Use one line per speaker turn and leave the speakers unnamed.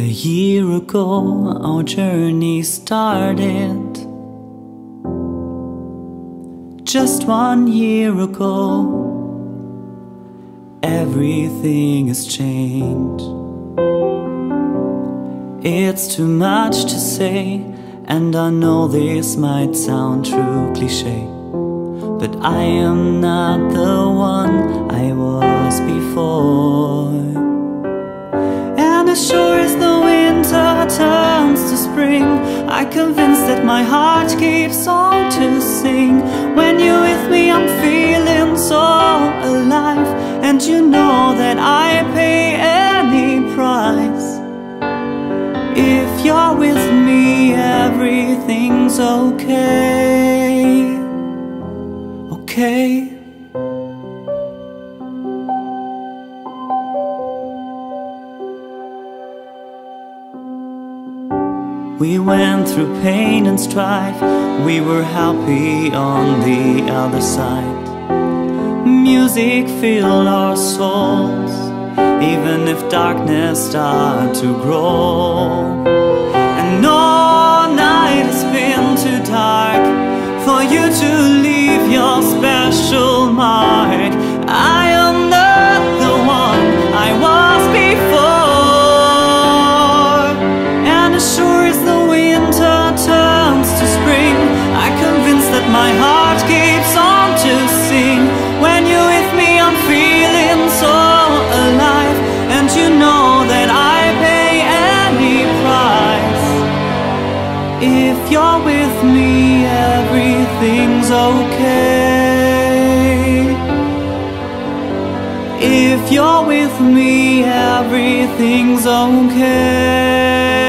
year ago, our journey started. Just one year ago, everything has changed. It's too much to say, and I know this might sound true cliche. But I am not the one I was before. And as sure as the convinced that my heart keeps on to sing. When you're with me, I'm feeling so alive. And you know that I pay any price. If you're with me, everything's okay. Okay. We went through pain and strife, we were happy on the other side. Music filled our souls, even if darkness started to grow. And no night has been too dark for you to leave your special my heart keeps on to sing. When you're with me, I'm feeling so alive. And you know that I pay any price. If you're with me, everything's okay. If you're with me, everything's okay.